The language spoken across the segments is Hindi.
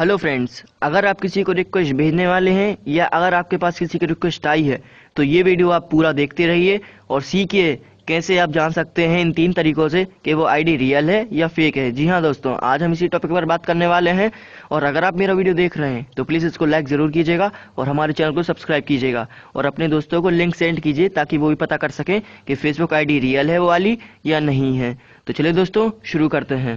हेलो फ्रेंड्स अगर आप किसी को रिक्वेस्ट भेजने वाले हैं या अगर आपके पास किसी की रिक्वेस्ट आई है तो ये वीडियो आप पूरा देखते रहिए और सीखिए कैसे आप जान सकते हैं इन तीन तरीकों से कि वो आईडी रियल है या फेक है। जी हाँ दोस्तों, आज हम इसी टॉपिक पर बात करने वाले हैं और अगर आप मेरा वीडियो देख रहे हैं तो प्लीज़ इसको लाइक ज़रूर कीजिएगा और हमारे चैनल को सब्सक्राइब कीजिएगा और अपने दोस्तों को लिंक सेंड कीजिए ताकि वो भी पता कर सकें कि फेसबुक आईडी रियल है वो वाली या नहीं है। तो चलिए दोस्तों, शुरू करते हैं।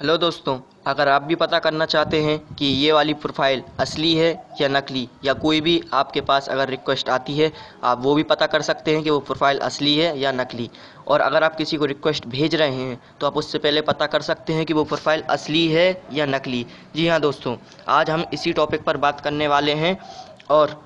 हेलो दोस्तों अगर आप भी पता करना चाहते हैं कि ये वाली प्रोफ़ाइल असली है या नकली, या कोई भी आपके पास अगर रिक्वेस्ट आती है, आप वो भी पता कर सकते हैं कि वो प्रोफ़ाइल असली है या नकली। और अगर आप किसी को रिक्वेस्ट भेज रहे हैं तो आप उससे पहले पता कर सकते हैं कि वो प्रोफ़ाइल असली है या नकली। जी हाँ दोस्तों, आज हम इसी टॉपिक पर बात करने वाले हैं और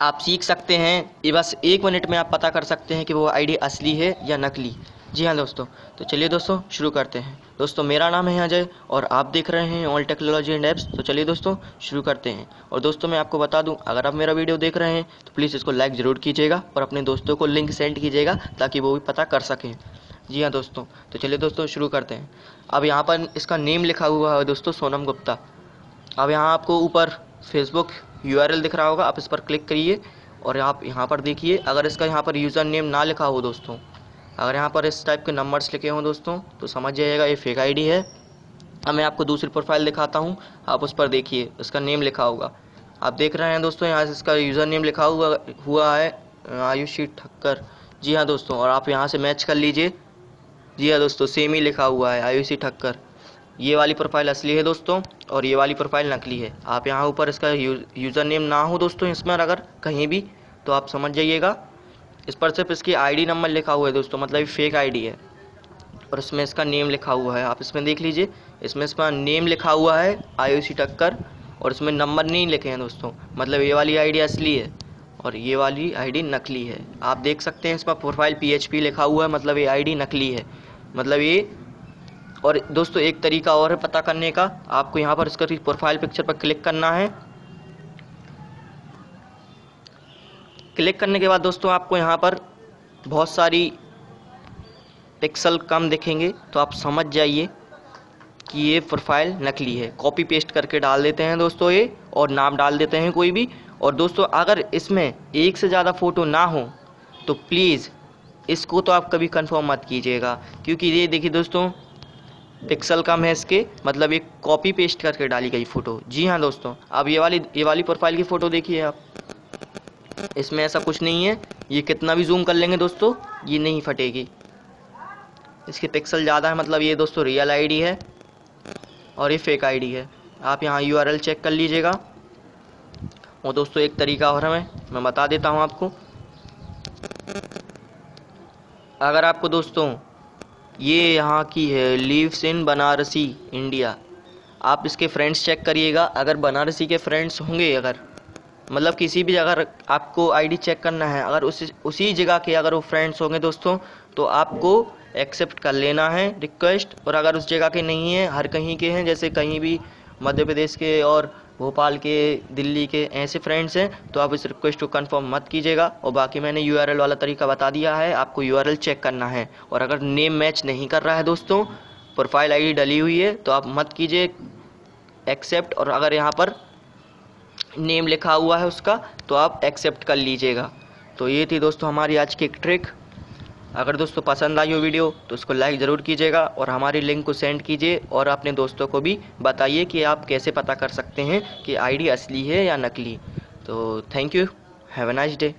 आप सीख सकते हैं बस एक मिनट में आप पता कर सकते हैं कि वो आईडी असली है या नकली। जी हाँ दोस्तों तो चलिए दोस्तों, शुरू करते हैं। दोस्तों, मेरा नाम है अजय और आप देख रहे हैं ऑल टेक्नोलॉजी एंड एप्स तो चलिए दोस्तों, शुरू करते हैं। और दोस्तों, मैं आपको बता दूँ, अगर आप मेरा वीडियो देख रहे हैं तो प्लीज़ इसको लाइक ज़रूर कीजिएगा और अपने दोस्तों को लिंक सेंड कीजिएगा ताकि वो भी पता कर सकें। जी हाँ दोस्तों तो चलिए दोस्तों, शुरू करते हैं। अब यहाँ पर इसका नेम लिखा हुआ है दोस्तों, सोनम गुप्ता। अब यहाँ आपको ऊपर फेसबुक यू दिख रहा होगा, आप इस पर क्लिक करिए और आप यहाँ पर देखिए, अगर इसका यहाँ पर यूज़र नेम ना लिखा हो दोस्तों अगर यहाँ पर इस टाइप के नंबर्स लिखे हों दोस्तों तो समझ जाइएगा ये फेक आईडी है। अब मैं आपको दूसरी प्रोफ़ाइल दिखाता हूँ, आप उस पर देखिए, उसका नेम लिखा होगा। आप देख रहे हैं दोस्तों, यहाँ से इसका यूज़र नेम लिखा हुआ हुआ है, आयुषी ठक्कर। जी हाँ दोस्तों, और आप यहाँ से मैच कर लीजिए। जी हाँ दोस्तों सेम ही लिखा हुआ है, आयुषी ठक्कर। ये वाली प्रोफ़ाइल असली है दोस्तों, और ये वाली प्रोफ़ाइल नकली है। आप यहाँ ऊपर इसका यूज़र नेम ना हो दोस्तों, इसमें अगर कहीं भी तो आप समझ जाइएगा। इस पर सिर्फ़ इसकी आईडी नंबर लिखा हुआ है दोस्तों मतलब ये फेक आईडी है। और इसमें इसका नेम लिखा हुआ है। आप इसमें देख लीजिए, इसमें इसका नेम लिखा हुआ है, आयुषी टक्कर, और इसमें नंबर नहीं लिखे हैं दोस्तों। मतलब ये वाली आईडी असली है, और ये वाली आईडी नकली है। आप देख सकते हैं, इसमें प्रोफ़ाइल पीएचपी लिखा हुआ है मतलब ये आईडी नकली है। मतलब ये, और दोस्तों एक तरीका और है पता करने का। आपको यहाँ पर इसका प्रोफ़ाइल पिक्चर पर क्लिक करना है। क्लिक करने के बाद दोस्तों आपको यहाँ पर बहुत सारी पिक्सल कम दिखेंगे तो आप समझ जाइए कि ये प्रोफ़ाइल नकली है। कॉपी पेस्ट करके डाल देते हैं दोस्तों ये, और नाम डाल देते हैं कोई भी। और दोस्तों अगर इसमें एक से ज़्यादा फ़ोटो ना हो तो प्लीज़ इसको तो आप कभी कंफर्म मत कीजिएगा। क्योंकि ये देखिए दोस्तों, पिक्सल कम है इसके मतलब एक कॉपी पेस्ट करके डाली गई फ़ोटो जी हाँ दोस्तों, अब ये वाली ये वाली प्रोफ़ाइल की फ़ोटो देखिए आप। इसमें ऐसा कुछ नहीं है। ये कितना भी जूम कर लेंगे दोस्तों, ये नहीं फटेगी। इसके पिक्सल ज़्यादा है मतलब ये दोस्तों रियल आईडी है और ये फेक आईडी है। आप यहाँ यूआरएल चेक कर लीजिएगा। और दोस्तों एक तरीका और हमें मैं बता देता हूँ आपको। अगर आपको दोस्तों ये यहाँ की है लीव्स इन बनारसी इंडिया आप इसके फ्रेंड्स चेक करिएगा। अगर बनारसी के फ्रेंड्स होंगे, अगर मतलब किसी भी अगर आपको आईडी चेक करना है। अगर उसी उसी जगह के अगर वो फ्रेंड्स होंगे दोस्तों तो आपको एक्सेप्ट कर लेना है रिक्वेस्ट और अगर उस जगह के नहीं है, हर कहीं के हैं, जैसे कहीं भी मध्य प्रदेश के और भोपाल के, दिल्ली के ऐसे फ्रेंड्स हैं तो आप इस रिक्वेस्ट को कंफर्म मत कीजिएगा। और बाकी मैंने यूआरएल वाला तरीका बता दिया है, आपको यूआरएल चेक करना है। और अगर नेम मैच नहीं कर रहा है दोस्तों प्रोफ़ाइल आईडी डली हुई है तो आप मत कीजिए एक्सेप्ट और अगर यहाँ पर नेम लिखा हुआ है उसका तो आप एक्सेप्ट कर लीजिएगा। तो ये थी दोस्तों हमारी आज की एक ट्रिक अगर दोस्तों पसंद आई हो वीडियो तो उसको लाइक ज़रूर कीजिएगा और हमारी लिंक को सेंड कीजिए और अपने दोस्तों को भी बताइए कि आप कैसे पता कर सकते हैं कि आईडी असली है या नकली। तो thank you have a nice day